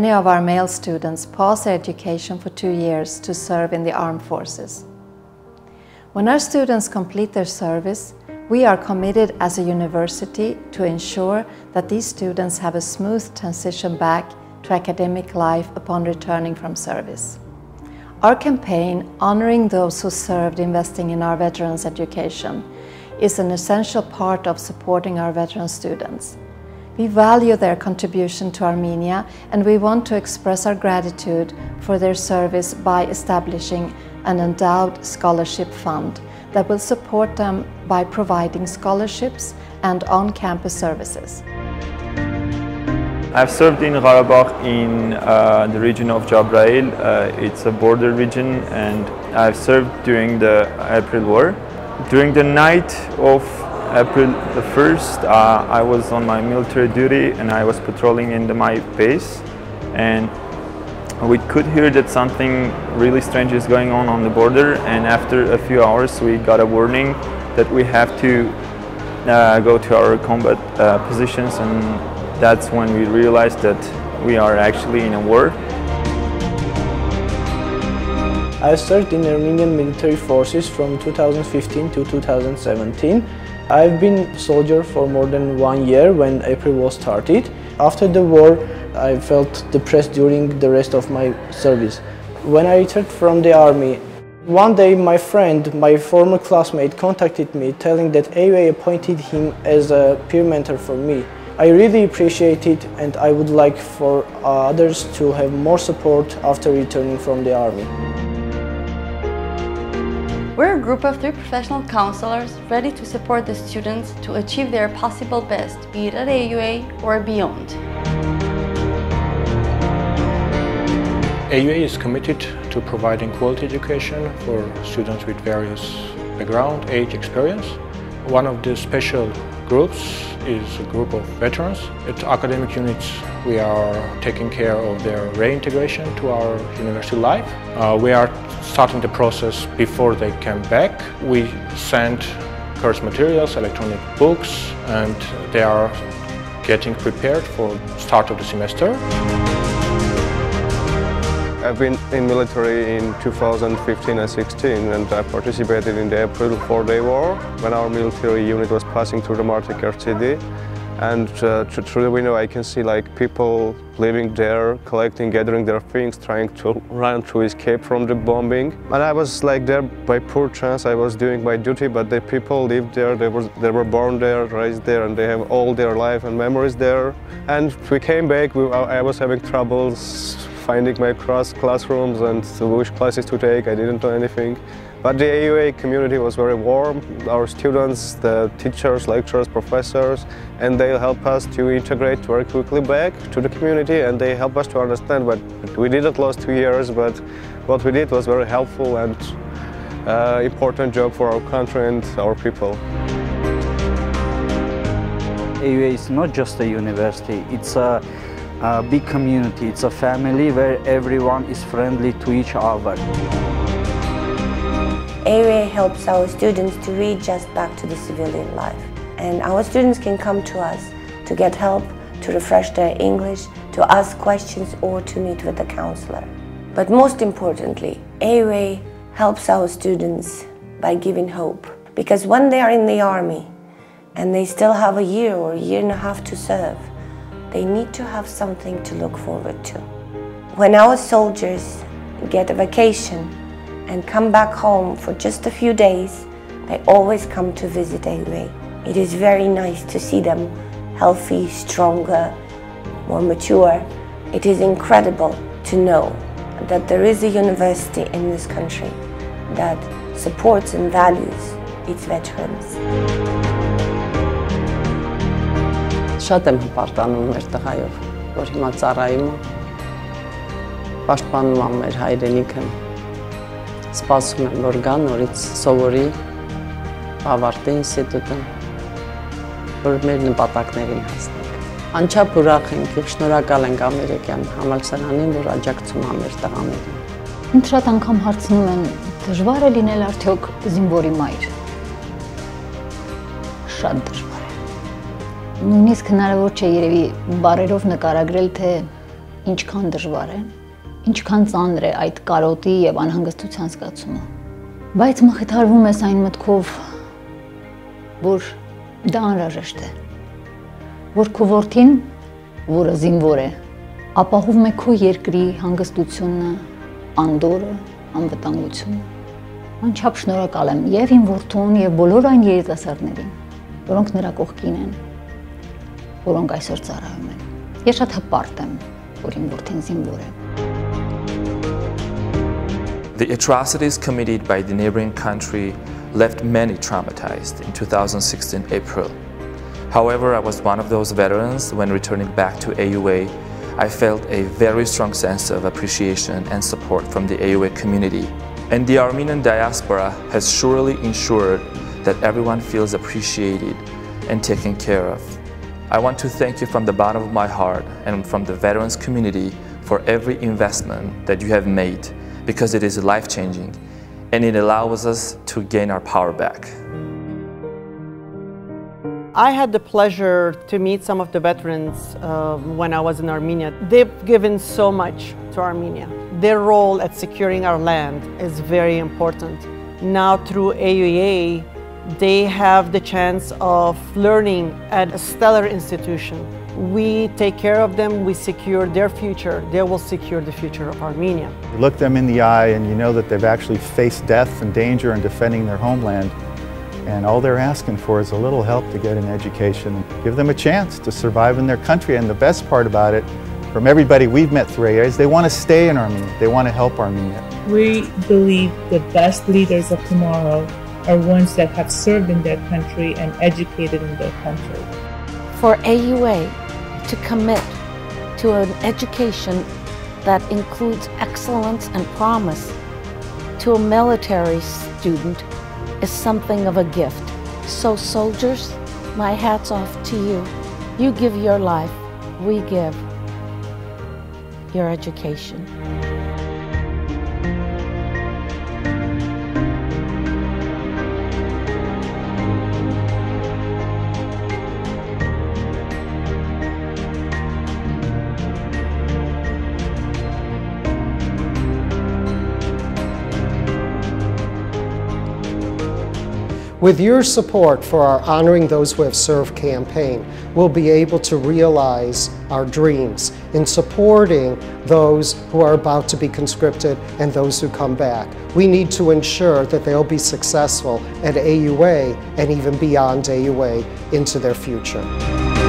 many of our male students pause their education for two years to serve in the armed forces. When our students complete their service, we are committed as a university to ensure that these students have a smooth transition back to academic life upon returning from service. Our campaign, Honoring Those Who Served Investing in Our Veterans' Education, is an essential part of supporting our veteran students. We value their contribution to Armenia and we want to express our gratitude for their service by establishing an endowed scholarship fund that will support them by providing scholarships and on-campus services. I've served in Karabakh in uh, the region of Jabrayil. Uh, it's a border region and I've served during the April War. During the night of April the 1st, uh, I was on my military duty and I was patrolling in the, my base and we could hear that something really strange is going on on the border and after a few hours we got a warning that we have to uh, go to our combat uh, positions and that's when we realized that we are actually in a war. I served in Armenian military forces from 2015 to 2017. I've been soldier for more than one year when April War started. After the war, I felt depressed during the rest of my service. When I returned from the army, one day my friend, my former classmate, contacted me telling that AUA appointed him as a peer mentor for me. I really appreciate it and I would like for others to have more support after returning from the army. We're a group of three professional counselors ready to support the students to achieve their possible best, be it at AUA or beyond. AUA is committed to providing quality education for students with various background, age, experience. One of the special groups is a group of veterans. At academic units, we are taking care of their reintegration to our university life. Uh, we are starting the process before they come back. We send course materials, electronic books, and they are getting prepared for start of the semester. I've been in military in 2015 and 16 and I participated in the April 4-day war when our military unit was passing through the Martakert city and uh, through the window I can see like people living there, collecting, gathering their things, trying to run to escape from the bombing. And I was like there by poor chance, I was doing my duty, but the people lived there, they were, they were born there, raised there, and they have all their life and memories there. And we came back, we, I was having troubles finding my class, classrooms and which classes to take. I didn't know anything. But the AUA community was very warm. Our students, the teachers, lecturers, professors, and they help us to integrate very quickly back to the community and they help us to understand what we didn't last two years, but what we did was very helpful and uh, important job for our country and our people. AUA is not just a university, it's a a big community. It's a family where everyone is friendly to each other. AUA helps our students to readjust back to the civilian life. And our students can come to us to get help, to refresh their English, to ask questions or to meet with a counselor. But most importantly, AUA helps our students by giving hope. Because when they are in the army and they still have a year or a year and a half to serve, they need to have something to look forward to. When our soldiers get a vacation and come back home for just a few days, they always come to visit AUA. It is very nice to see them healthy, stronger, more mature. It is incredible to know that there is a university in this country that supports and values its veterans. Շատ եմ հպարտանում մեր տղայով, որ հիմա ծառայում է, պաշտպանում է մեր հայրենիքը։ Սպասում եմ, որ գա նորից սովորի, ավարտի ինստիտուտը, որ մեր նպատակներին հասնենք։ Անչափ ուրախ ենք եւ շնորհակալ ենք Ամերիկյան համալսարանին, որ աջակցում է մեր տղաներին։ Ինձ շատ անգամ հարցնում են, դժվար է լինել արդյոք զինվորի մայր։ Շատ դժվար նույնիսկ հնարավոր չէ երևի բարերով նկարագրել, թե ինչքան դժվար է, ինչքան ծանր է այդ կարոտի եւ անհանգստության զգացումը։ Բայց մխիթարվում ես այն մտքով, որ դա անհրաժեշտ է։ Որ քո որդին, որը զինվոր է, ապահովում է քո երկրի հանգստությունը, անդորը, անվտանգությունը։ Անչափ շնորհակալ եմ եւ իմ որդուն եւ բոլոր այն երիտասարդներին, որոնք նրա կողքին են, որոնք այսօր ծառայում են։ Ես շատ հպարտ եմ, որ իմ որդին զինվոր է։ The atrocities committed by the neighboring country left many traumatized in 2016 April. However, I was one of those veterans when returning back to AUA. I felt a very strong sense of appreciation and support from the AUA community. And the Armenian diaspora has surely ensured that everyone feels appreciated and taken care of. I want to thank you from the bottom of my heart and from the veterans community for every investment that you have made because it is life-changing and it allows us to gain our power back. I had the pleasure to meet some of the veterans uh, when I was in Armenia. They've given so much to Armenia. Their role at securing our land is very important. Now through AUA, they have the chance of learning at a stellar institution we take care of them, we secure their future, they will secure the future of Armenia. You look them in the eye and you know that they've actually faced death and danger in defending their homeland. And all they're asking for is a little help to get an education. Give them a chance to survive in their country. And the best part about it, from everybody we've met through AA, is they want to stay in Armenia. They want to help Armenia. We believe the best leaders of tomorrow are ones that have served in their country and educated in their country. For AUA, to commit to an education that includes excellence and promise to a military student is something of a gift. So soldiers, my hat's off to you. You give your life, we give your education. With your support for our Honoring Those Who Have Served campaign, we'll be able to realize our dreams in supporting those who are about to be conscripted and those who come back. We need to ensure that they'll be successful at AUA and even beyond AUA into their future.